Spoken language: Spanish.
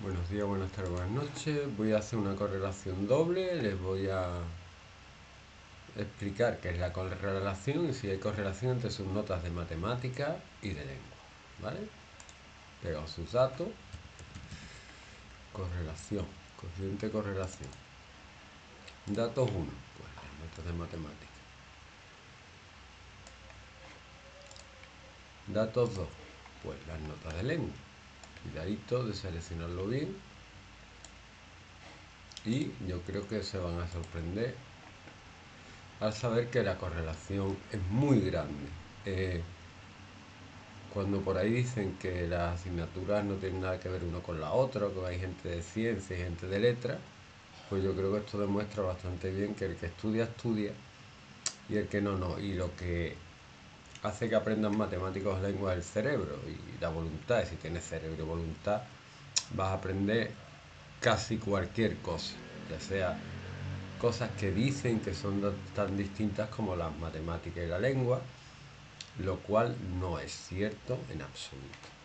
Buenos días, buenas tardes, buenas noches. Voy a hacer una correlación doble. Les voy a explicar qué es la correlación y si hay correlación entre sus notas de matemática y de lengua. ¿Vale? Pego sus datos. Correlación. Cociente correlación. Datos 1. Pues las notas de matemática. Datos 2. Pues las notas de lengua cuidadito de seleccionarlo bien y yo creo que se van a sorprender al saber que la correlación es muy grande eh, cuando por ahí dicen que las asignaturas no tienen nada que ver uno con la otra, que hay gente de ciencia y gente de letra, pues yo creo que esto demuestra bastante bien que el que estudia, estudia, y el que no, no. Y lo que hace que aprendan matemáticos lengua del cerebro y la voluntad. si tienes cerebro y voluntad, vas a aprender casi cualquier cosa, ya sea cosas que dicen que son tan distintas como las matemáticas y la lengua, lo cual no es cierto en absoluto.